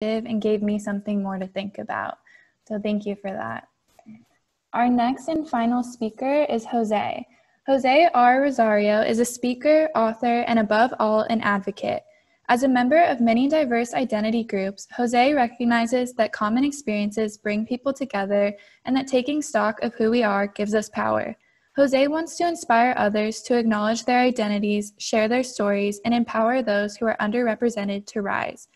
and gave me something more to think about. So thank you for that. Our next and final speaker is Jose. Jose R. Rosario is a speaker, author, and above all, an advocate. As a member of many diverse identity groups, Jose recognizes that common experiences bring people together and that taking stock of who we are gives us power. Jose wants to inspire others to acknowledge their identities, share their stories, and empower those who are underrepresented to rise.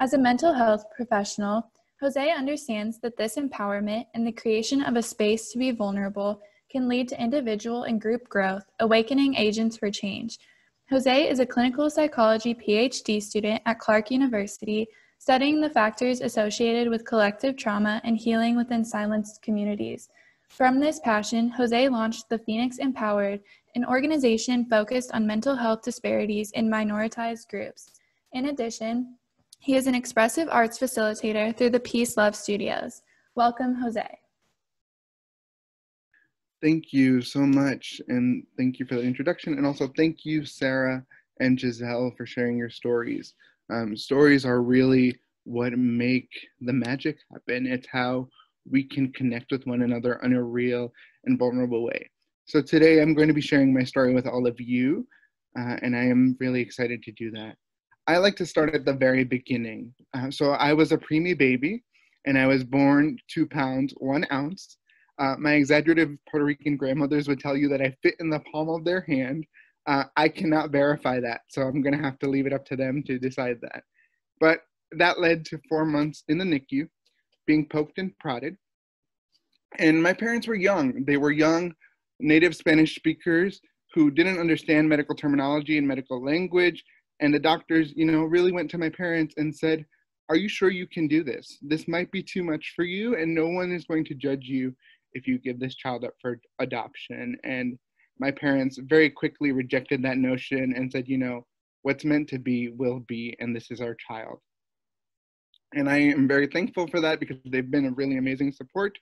As a mental health professional, Jose understands that this empowerment and the creation of a space to be vulnerable can lead to individual and group growth, awakening agents for change. Jose is a clinical psychology PhD student at Clark University, studying the factors associated with collective trauma and healing within silenced communities. From this passion, Jose launched the Phoenix Empowered, an organization focused on mental health disparities in minoritized groups. In addition, he is an expressive arts facilitator through the Peace Love Studios. Welcome, Jose. Thank you so much. And thank you for the introduction. And also thank you, Sara and Giselle, for sharing your stories. Um, stories are really what make the magic happen. It's how we can connect with one another in a real and vulnerable way. So today I'm going to be sharing my story with all of you, uh, and I am really excited to do that. I like to start at the very beginning. Uh, so I was a preemie baby, and I was born two pounds, one ounce. Uh, my exaggerative Puerto Rican grandmothers would tell you that I fit in the palm of their hand. Uh, I cannot verify that, so I'm going to have to leave it up to them to decide that. But that led to four months in the NICU, being poked and prodded. And my parents were young. They were young native Spanish speakers who didn't understand medical terminology and medical language. And the doctors, you know, really went to my parents and said, Are you sure you can do this? This might be too much for you, and no one is going to judge you if you give this child up for adoption. And my parents very quickly rejected that notion and said, You know, what's meant to be will be, and this is our child. And I am very thankful for that because they've been a really amazing support,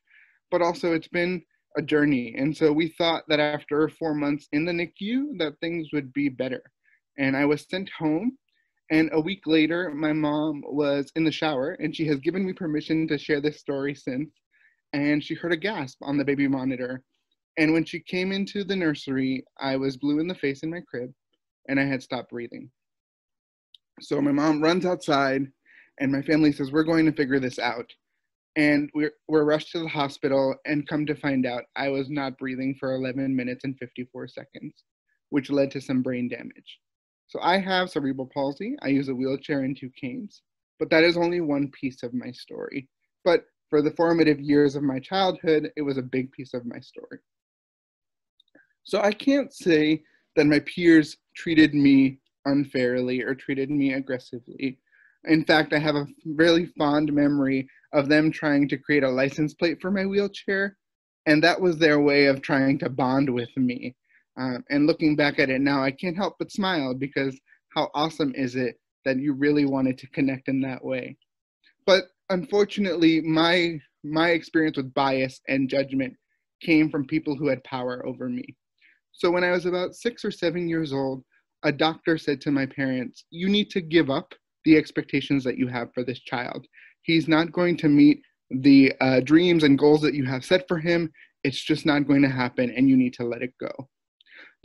but also it's been a journey. And so we thought that after four months in the NICU that things would be better. And I was sent home. And a week later, my mom was in the shower and she has given me permission to share this story since. And she heard a gasp on the baby monitor. And when she came into the nursery, I was blue in the face in my crib and I had stopped breathing. So my mom runs outside and my family says we're going to figure this out and we're, we're rushed to the hospital and come to find out i was not breathing for 11 minutes and 54 seconds which led to some brain damage so i have cerebral palsy. I use a wheelchair and two canes but that is only one piece of my story. But for the formative years of my childhood it was a big piece of my story. So i can't say that my peers treated me unfairly or treated me aggressively. In fact, I have a really fond memory of them trying to create a license plate for my wheelchair, and that was their way of trying to bond with me. Um, and looking back at it now, I can't help but smile because how awesome is it that you really wanted to connect in that way? But unfortunately, my my experience with bias and judgment came from people who had power over me. So when I was about six or seven years old, a doctor said to my parents, "You need to give up the expectations that you have for this child. He's not going to meet the uh, dreams and goals that you have set for him. It's just not going to happen, and you need to let it go.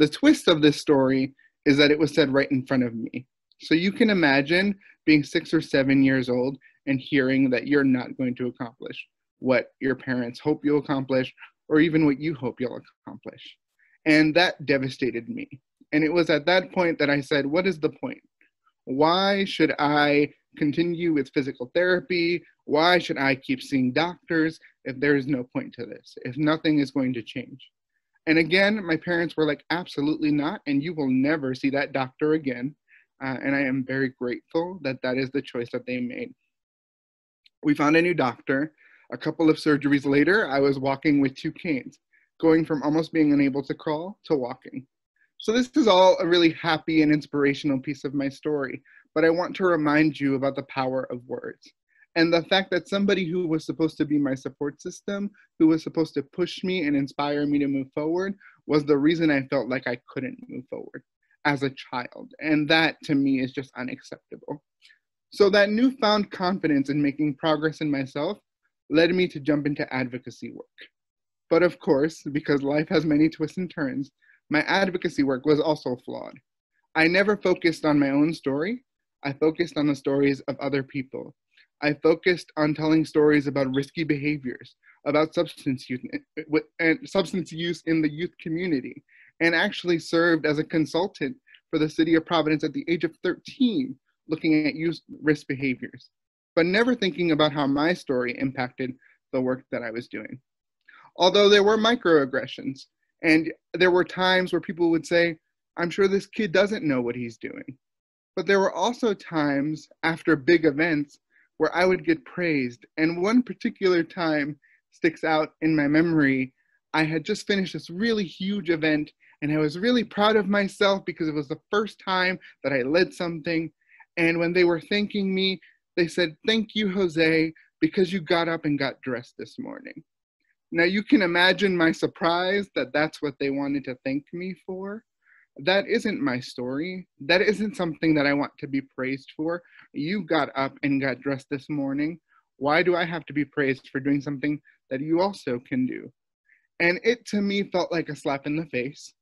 The twist of this story is that it was said right in front of me. So you can imagine being six or seven years old and hearing that you're not going to accomplish what your parents hope you'll accomplish or even what you hope you'll accomplish. And that devastated me. And it was at that point that I said, What is the point? Why should I continue with physical therapy? Why should I keep seeing doctors if there is no point to this, if nothing is going to change? And again, my parents were like, absolutely not, and you will never see that doctor again. Uh, and I am very grateful that that is the choice that they made. We found a new doctor. A couple of surgeries later, I was walking with two canes, going from almost being unable to crawl to walking. So this is all a really happy and inspirational piece of my story, but I want to remind you about the power of words and the fact that somebody who was supposed to be my support system, who was supposed to push me and inspire me to move forward, was the reason I felt like I couldn't move forward as a child. And that to me is just unacceptable. So that newfound confidence in making progress in myself led me to jump into advocacy work. But of course, because life has many twists and turns, my advocacy work was also flawed. I never focused on my own story. I focused on the stories of other people. I focused on telling stories about risky behaviors, about substance use and substance use in the youth community, and actually served as a consultant for the city of Providence at the age of 13, looking at youth risk behaviors, but never thinking about how my story impacted the work that I was doing. Although there were microaggressions, and there were times where people would say, I'm sure this kid doesn't know what he's doing. But there were also times after big events where I would get praised. And one particular time sticks out in my memory. I had just finished this really huge event and I was really proud of myself because it was the first time that I led something. And when they were thanking me, they said, Thank you, Jose, because you got up and got dressed this morning. Now you can imagine my surprise that that's what they wanted to thank me for. That isn't my story. That isn't something that I want to be praised for. You got up and got dressed this morning. Why do I have to be praised for doing something that you also can do? And it to me felt like a slap in the face.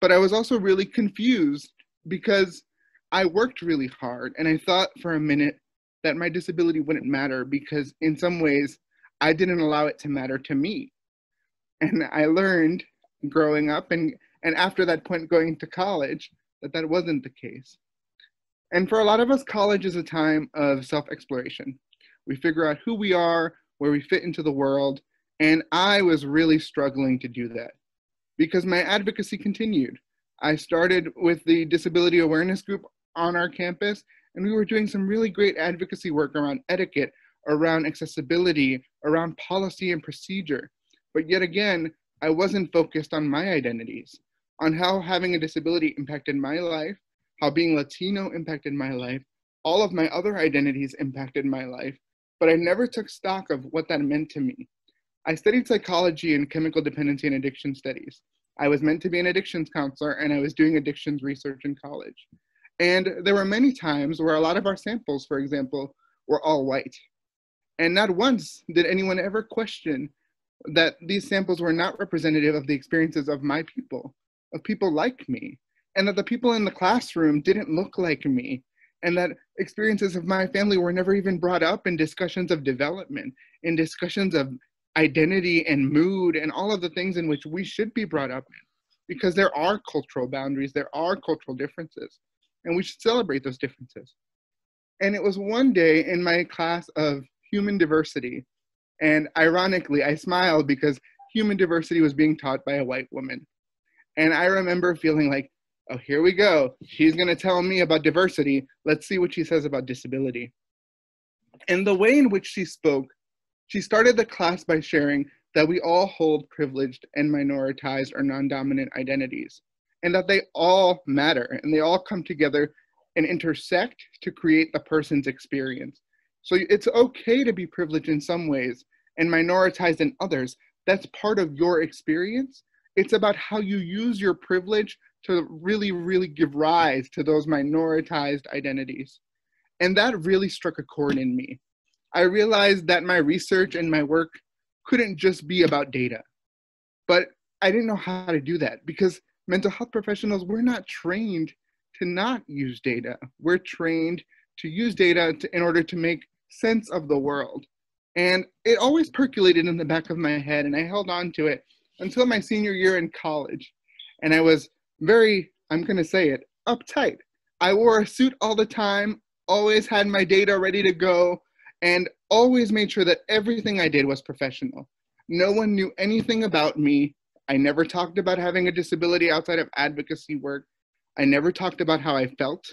But I was also really confused because I worked really hard and I thought for a minute that my disability wouldn't matter because in some ways I didn't allow it to matter to me. And I learned growing up and, and after that point going to college that that wasn't the case. And for a lot of us, college is a time of self exploration. We figure out who we are, where we fit into the world, and I was really struggling to do that because my advocacy continued. I started with the disability awareness group on our campus, and we were doing some really great advocacy work around etiquette, around accessibility, around policy and procedure. But yet again, I wasn't focused on my identities, on how having a disability impacted my life, how being Latino impacted my life, all of my other identities impacted my life, but I never took stock of what that meant to me. I studied psychology and chemical dependency and addiction studies. I was meant to be an addictions counselor and I was doing addictions research in college. And there were many times where a lot of our samples, for example, were all white. And not once did anyone ever question that these samples were not representative of the experiences of my people, of people like me, and that the people in the classroom didn't look like me, and that experiences of my family were never even brought up in discussions of development, in discussions of identity and mood, and all of the things in which we should be brought up in. Because there are cultural boundaries, there are cultural differences, and we should celebrate those differences. And it was one day in my class of human diversity, and ironically, I smiled because human diversity was being taught by a white woman. And I remember feeling like, oh, here we go. She's going to tell me about diversity. Let's see what she says about disability. And the way in which she spoke, she started the class by sharing that we all hold privileged and minoritized or non dominant identities, and that they all matter and they all come together and intersect to create the person's experience. So it's okay to be privileged in some ways and minoritized in others. That's part of your experience. It's about how you use your privilege to really, really give rise to those minoritized identities. And that really struck a chord in me. I realized that my research and my work couldn't just be about data. But I didn't know how to do that because mental health professionals, we're not trained to not use data. We're trained to use data to, in order to make sense of the world. And it always percolated in the back of my head, and I held on to it until my senior year in college. And I was very, I'm going to say it, uptight. I wore a suit all the time, always had my data ready to go, and always made sure that everything I did was professional. No one knew anything about me. I never talked about having a disability outside of advocacy work. I never talked about how I felt.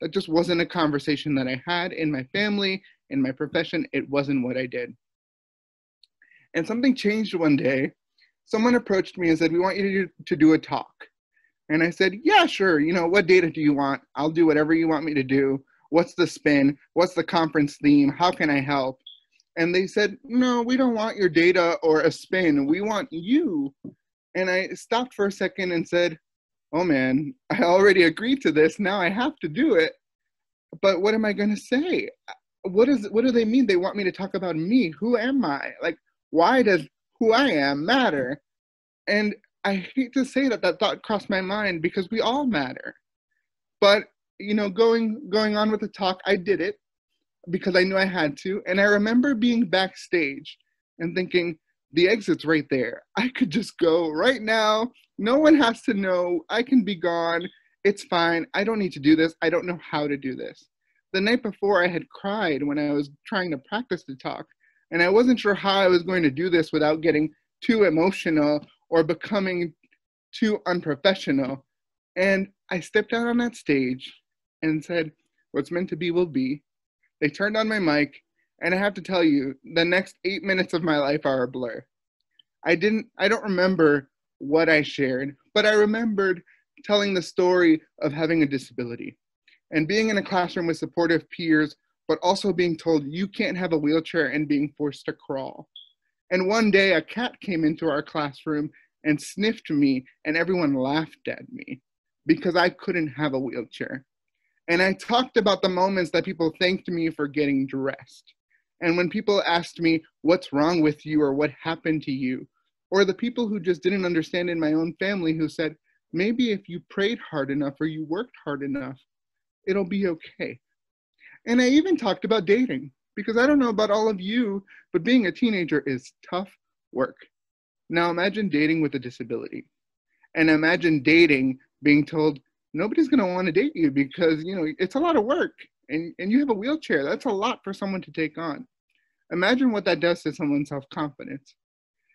That just wasn't a conversation that I had in my family, in my profession. It wasn't what I did. And something changed one day. Someone approached me and said, We want you to, to do a talk. And I said, Yeah, sure. You know, what data do you want? I'll do whatever you want me to do. What's the spin? What's the conference theme? How can I help? And they said, No, we don't want your data or a spin. We want you. And I stopped for a second and said, Oh man, I already agreed to this. Now I have to do it. but what am I going to say? What is what do they mean? They want me to talk about me. Who am I? Like, why does who I am matter? And I hate to say that that thought crossed my mind because we all matter. But you know, going going on with the talk, I did it because I knew I had to. And I remember being backstage and thinking, the exit's right there. I could just go right now. No one has to know. I can be gone. It's fine. I don't need to do this. I don't know how to do this. The night before, I had cried when I was trying to practice the talk, and I wasn't sure how I was going to do this without getting too emotional or becoming too unprofessional. And I stepped out on that stage and said, What's meant to be will be. They turned on my mic, and I have to tell you, the next eight minutes of my life are a blur. I didn't, I don't remember what I shared, but I remembered telling the story of having a disability and being in a classroom with supportive peers, but also being told you can't have a wheelchair and being forced to crawl. And one day a cat came into our classroom and sniffed me, and everyone laughed at me because I couldn't have a wheelchair. And I talked about the moments that people thanked me for getting dressed. And when people asked me, What's wrong with you or what happened to you? Or the people who just didn't understand in my own family who said, Maybe if you prayed hard enough or you worked hard enough, it'll be okay. And I even talked about dating because I don't know about all of you, but being a teenager is tough work. Now imagine dating with a disability. And imagine dating being told nobody's going to want to date you because, you know, it's a lot of work and, and you have a wheelchair. That's a lot for someone to take on. Imagine what that does to someone's self confidence.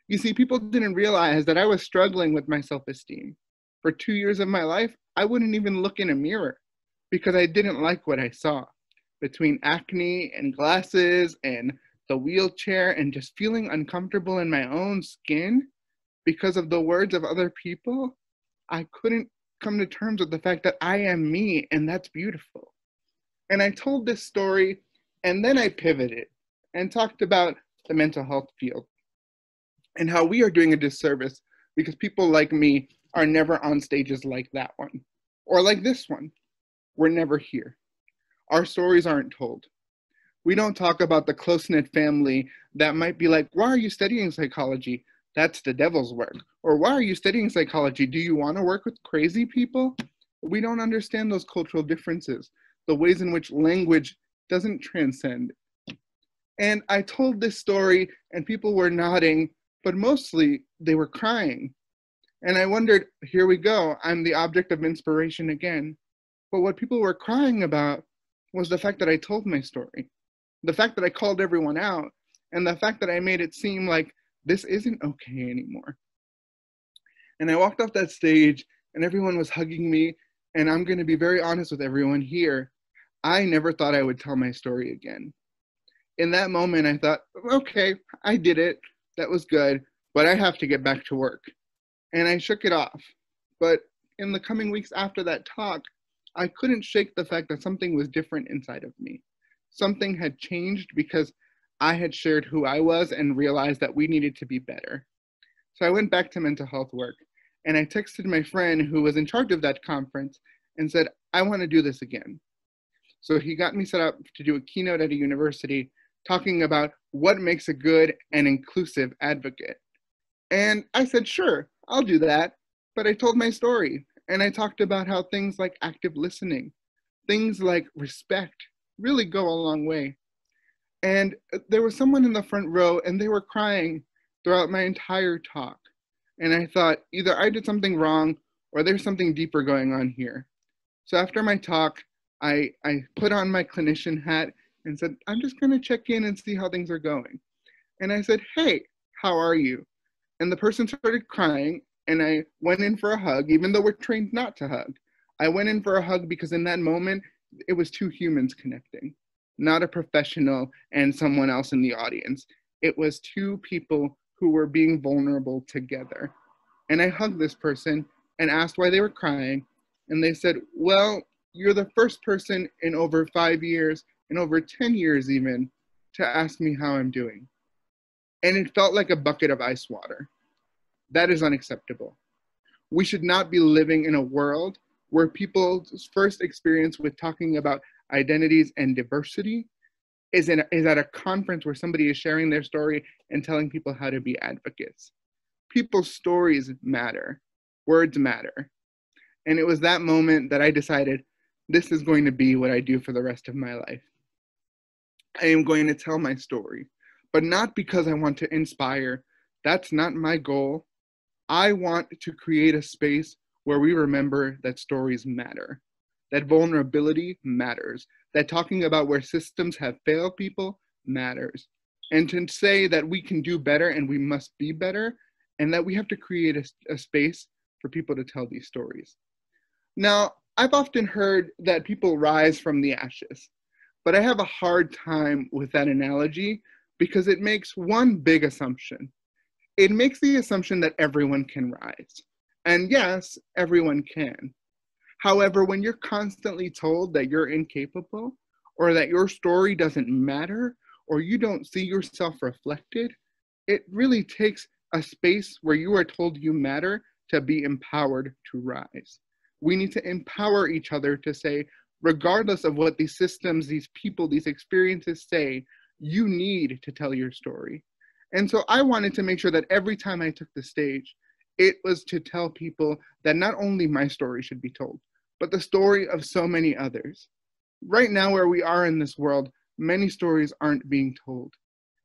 You see, people didn't realize that I was struggling with my self esteem. For two years of my life, I wouldn't even look in a mirror because I didn't like what I saw. Between acne and glasses and the wheelchair and just feeling uncomfortable in my own skin because of the words of other people, I couldn't come to terms with the fact that I am me and that's beautiful. And I told this story and then I pivoted and talked about the mental health field and how we are doing a disservice because people like me are never on stages like that one or like this one. We're never here. Our stories aren't told. We don't talk about the close knit family that might be like, Why are you studying psychology? That's the devil's work. Or why are you studying psychology? Do you want to work with crazy people? We don't understand those cultural differences, the ways in which language doesn't transcend. And I told this story, and people were nodding, but mostly they were crying. And I wondered, here we go, I'm the object of inspiration again. But what people were crying about was the fact that I told my story, the fact that I called everyone out, and the fact that I made it seem like this isn't okay anymore. And I walked off that stage and everyone was hugging me. And I'm going to be very honest with everyone here. I never thought I would tell my story again. In that moment, I thought, okay, I did it. That was good, but I have to get back to work. And I shook it off. But in the coming weeks after that talk, I couldn't shake the fact that something was different inside of me. Something had changed because I had shared who I was and realized that we needed to be better. So I went back to mental health work and I texted my friend who was in charge of that conference and said, I want to do this again. So he got me set up to do a keynote at a university talking about what makes a good and inclusive advocate. And I said, sure, I'll do that. But I told my story and I talked about how things like active listening, things like respect really go a long way. And there was someone in the front row and they were crying throughout my entire talk. And I thought either I did something wrong or there's something deeper going on here. So after my talk, I, I put on my clinician hat and said, I'm just going to check in and see how things are going. And I said, Hey, how are you? And the person started crying, and I went in for a hug, even though we're trained not to hug. I went in for a hug because in that moment, it was two humans connecting not a professional and someone else in the audience. It was two people who were being vulnerable together. And I hugged this person and asked why they were crying. And they said, Well, you're the first person in over five years, in over 10 years even, to ask me how I'm doing. And it felt like a bucket of ice water. That is unacceptable. We should not be living in a world where people's first experience with talking about identities, and diversity is, in, is at a conference where somebody is sharing their story and telling people how to be advocates. People's stories matter, words matter. And it was that moment that I decided this is going to be what I do for the rest of my life. I am going to tell my story, but not because I want to inspire. That's not my goal. I want to create a space where we remember that stories matter, that vulnerability matters, that talking about where systems have failed people matters, and to say that we can do better and we must be better, and that we have to create a, a space for people to tell these stories. Now, I've often heard that people rise from the ashes, but I have a hard time with that analogy because it makes one big assumption. It makes the assumption that everyone can rise. And yes, everyone can. However, when you're constantly told that you're incapable, or that your story doesn't matter, or you don't see yourself reflected, it really takes a space where you are told you matter to be empowered to rise. We need to empower each other to say, regardless of what these systems, these people, these experiences say, you need to tell your story. And so I wanted to make sure that every time I took the stage, it was to tell people that not only my story should be told, but the story of so many others. Right now, where we are in this world, many stories aren't being told.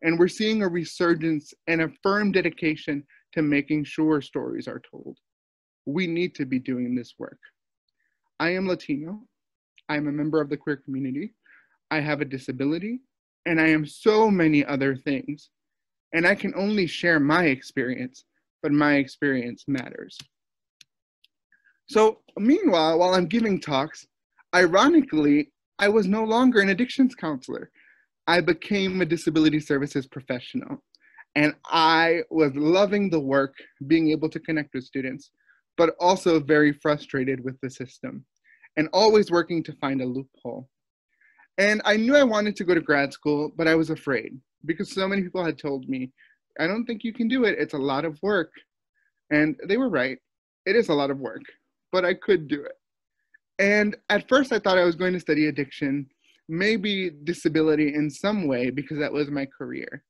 And we're seeing a resurgence and a firm dedication to making sure stories are told. We need to be doing this work. I am Latino. I am a member of the queer community. I have a disability, and I am so many other things. And I can only share my experience but my experience matters. So, meanwhile, while I'm giving talks, ironically, I was no longer an addictions counselor. I became a disability services professional. And I was loving the work, being able to connect with students, but also very frustrated with the system and always working to find a loophole. And I knew I wanted to go to grad school, but I was afraid because so many people had told me I don't think you can do it. It's a lot of work. And they were right. It is a lot of work, but I could do it. And at first, I thought I was going to study addiction, maybe disability in some way, because that was my career.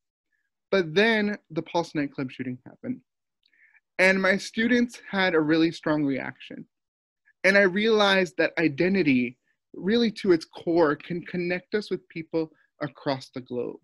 But then the Pulse nightclub shooting happened. And my students had a really strong reaction. And I realized that identity, really to its core, can connect us with people across the globe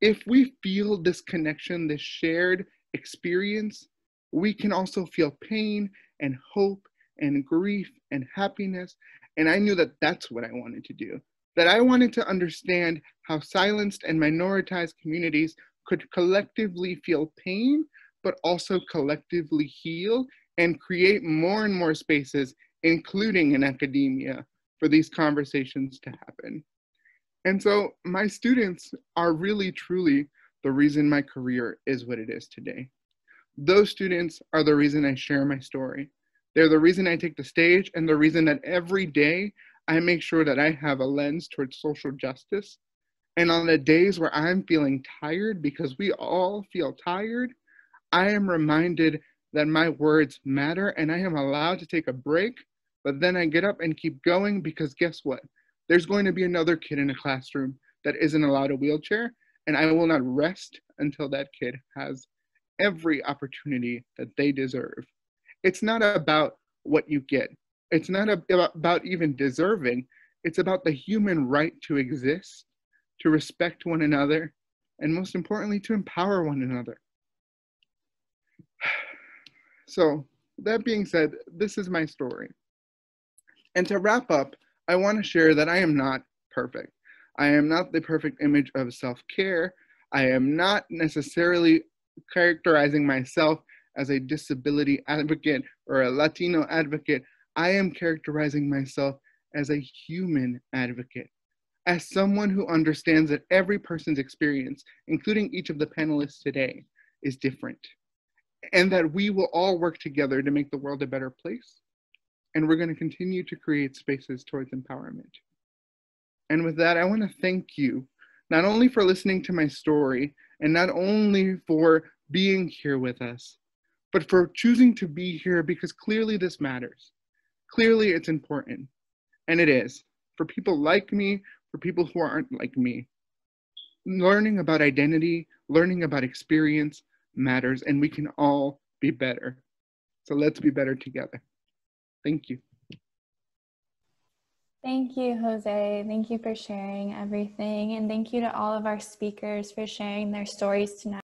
if we feel this connection, this shared experience, we can also feel pain and hope and grief and happiness. And I knew that that's what I wanted to do. That I wanted to understand how silenced and minoritized communities could collectively feel pain, but also collectively heal and create more and more spaces, including in academia, for these conversations to happen. And so my students are really truly the reason my career is what it is today. Those students are the reason I share my story. They're the reason I take the stage and the reason that every day I make sure that I have a lens towards social justice. And on the days where I'm feeling tired, because we all feel tired, I am reminded that my words matter and I am allowed to take a break. But then I get up and keep going because guess what? There's going to be another kid in a classroom that isn't allowed a wheelchair, and I will not rest until that kid has every opportunity that they deserve. It's not about what you get, it's not about even deserving, it's about the human right to exist, to respect one another, and most importantly, to empower one another. So, that being said, this is my story. And to wrap up, I want to share that I am not perfect. I am not the perfect image of self care. I am not necessarily characterizing myself as a disability advocate or a Latino advocate. I am characterizing myself as a human advocate, as someone who understands that every person's experience, including each of the panelists today, is different, and that we will all work together to make the world a better place and we're going to continue to create spaces towards empowerment. And with that, I want to thank you not only for listening to my story and not only for being here with us, but for choosing to be here because clearly this matters. Clearly it's important, and it is. for people like me, for people who aren't like me. Learning about identity, learning about experience matters, and we can all be better. So let's be better together. Thank you. Thank you, Jose. Thank you for sharing everything. And thank you to all of our speakers for sharing their stories tonight.